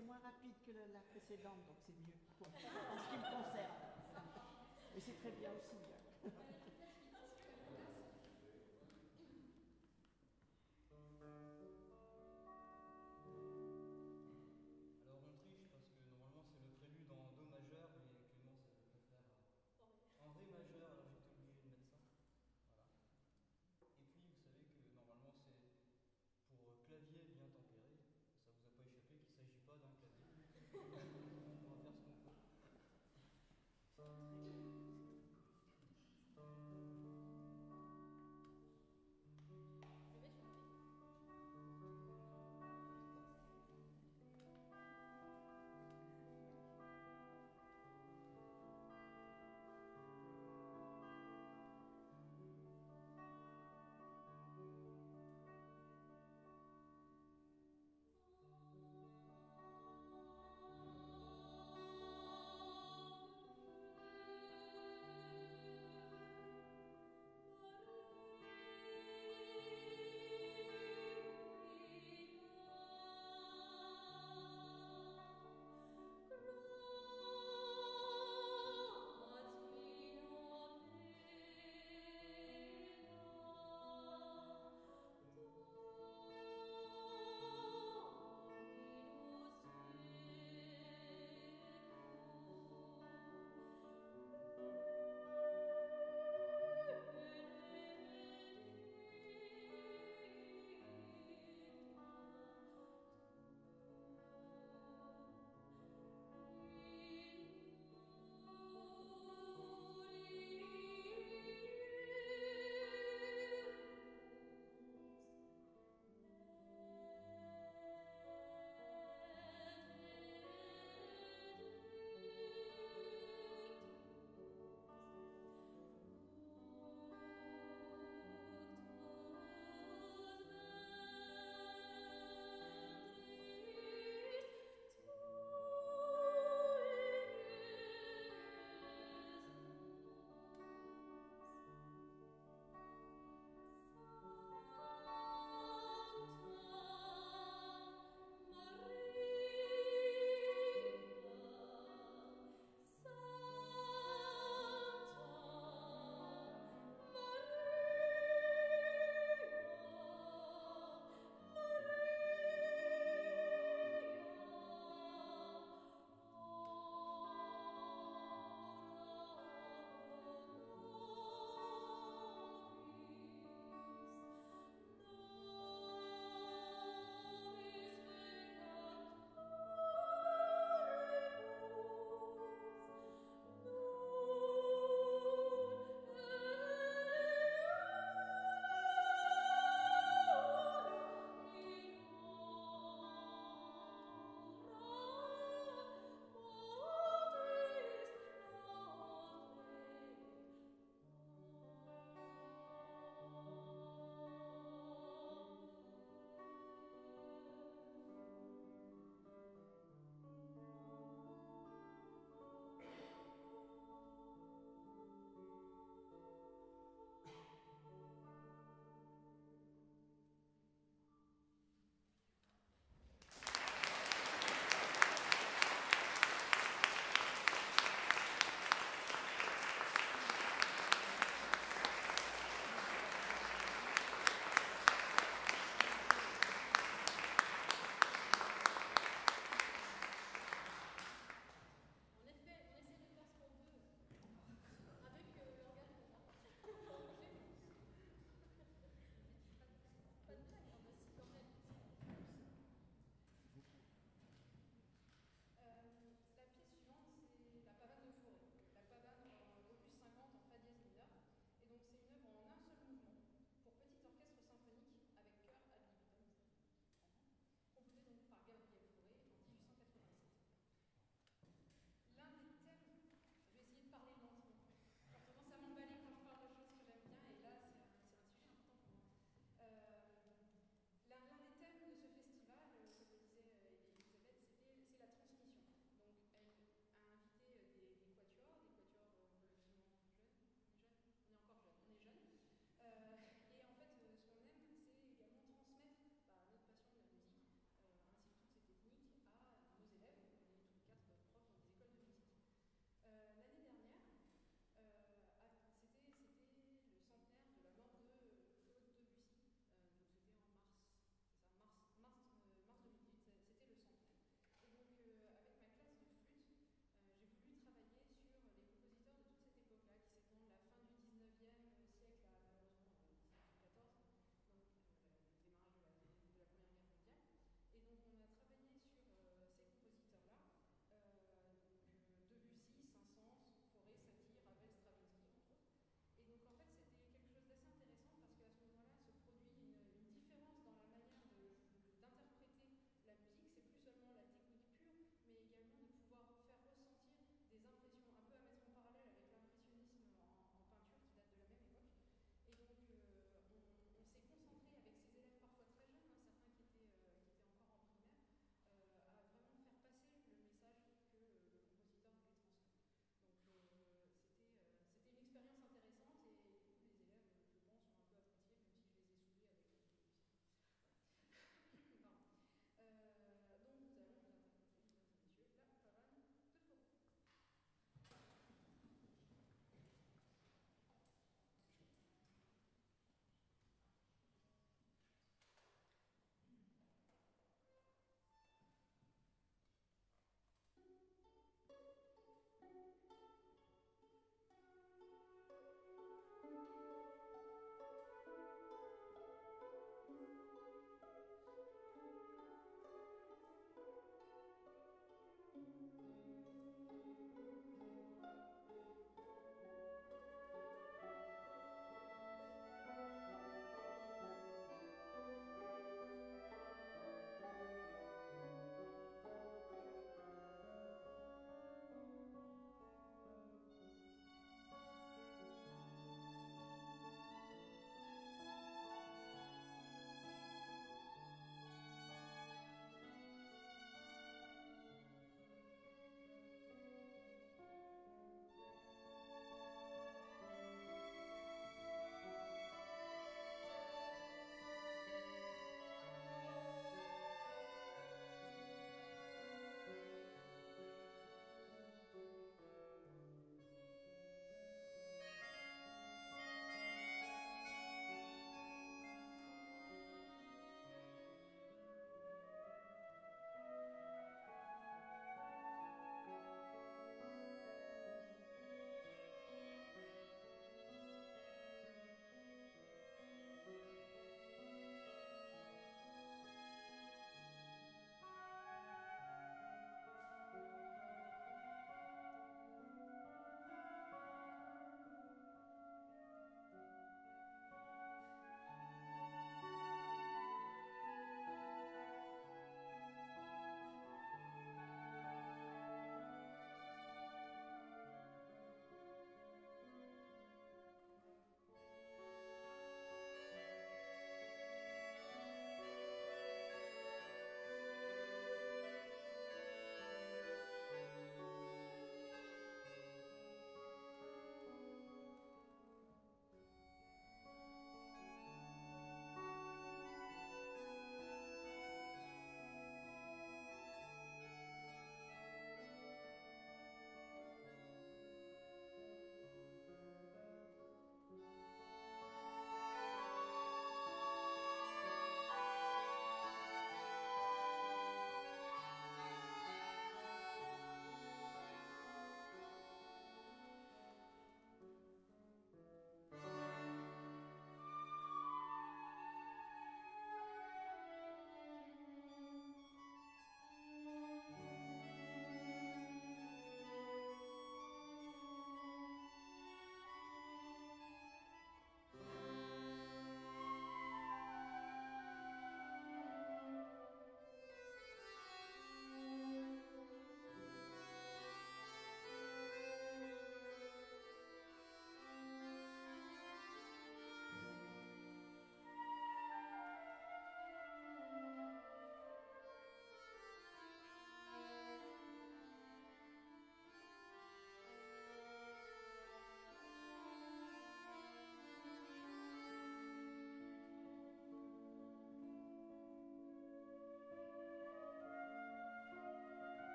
c'est moins rapide que la, précédente, donc c'est mieux en ce qui me concerne. Mais c'est très bien aussi. Hein.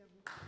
Vous.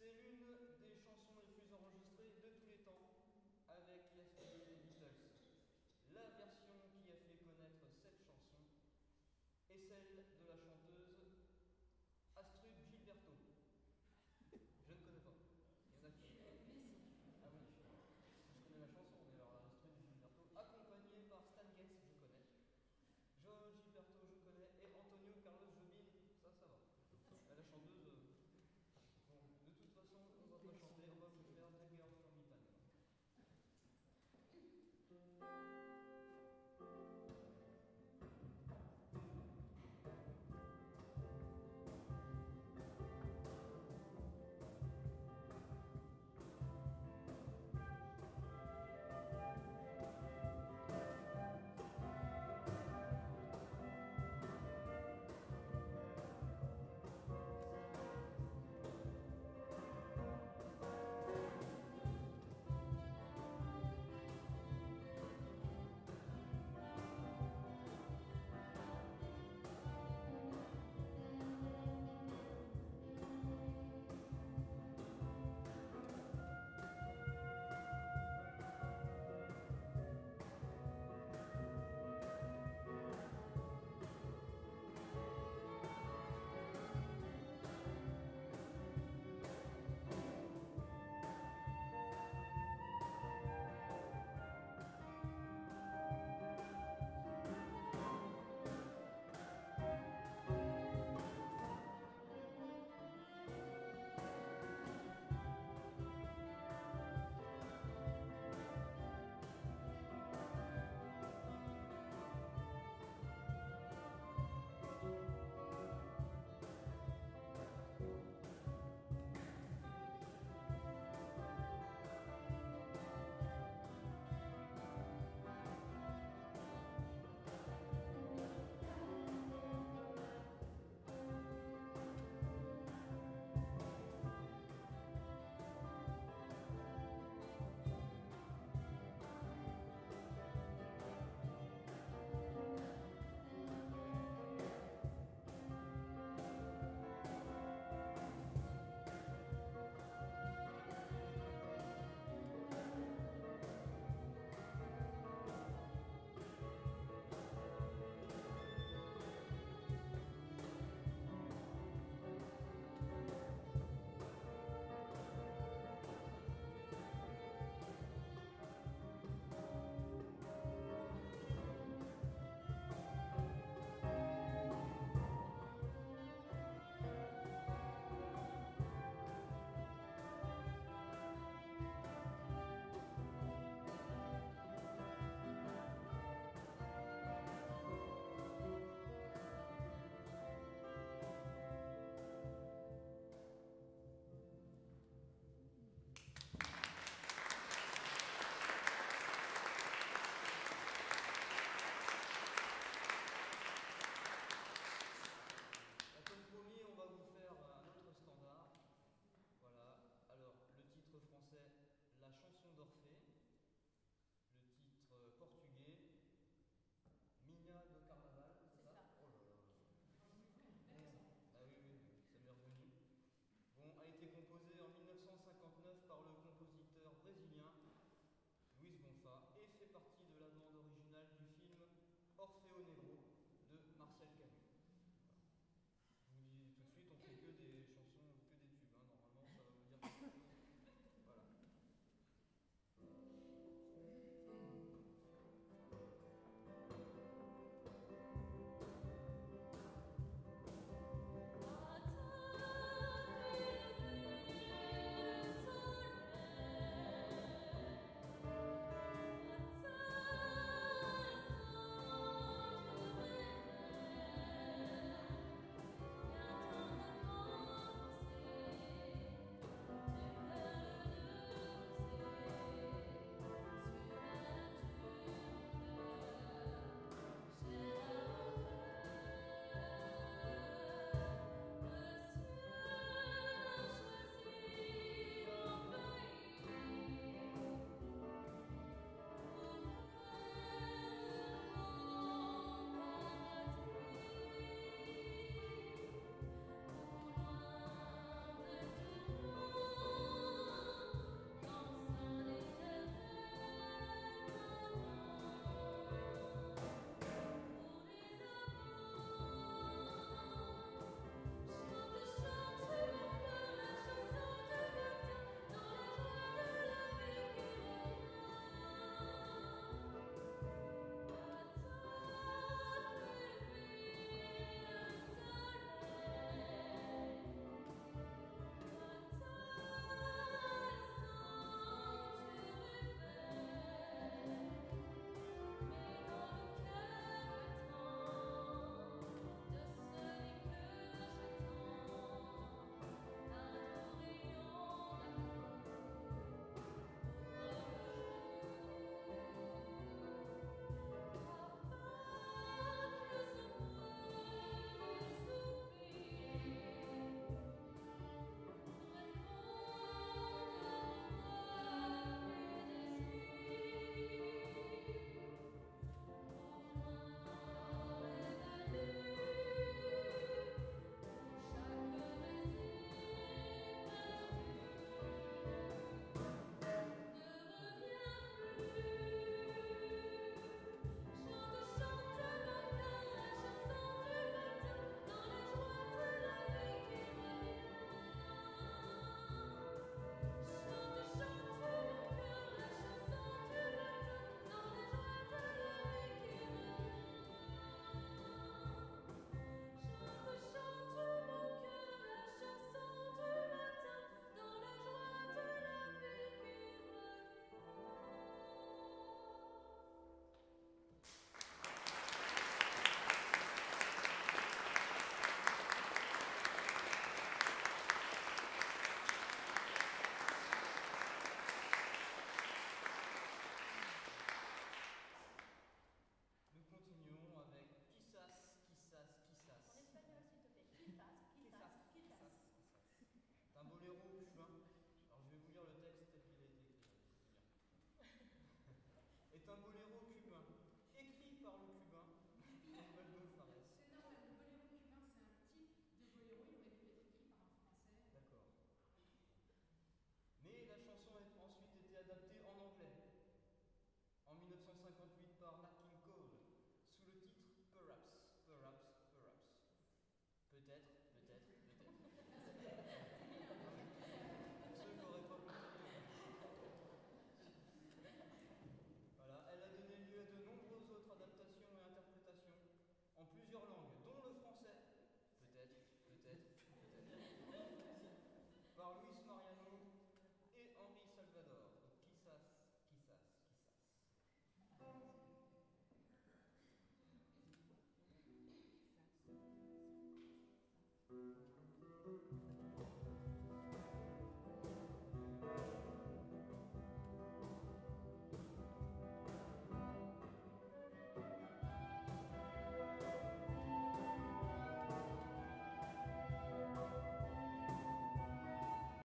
C'est l'une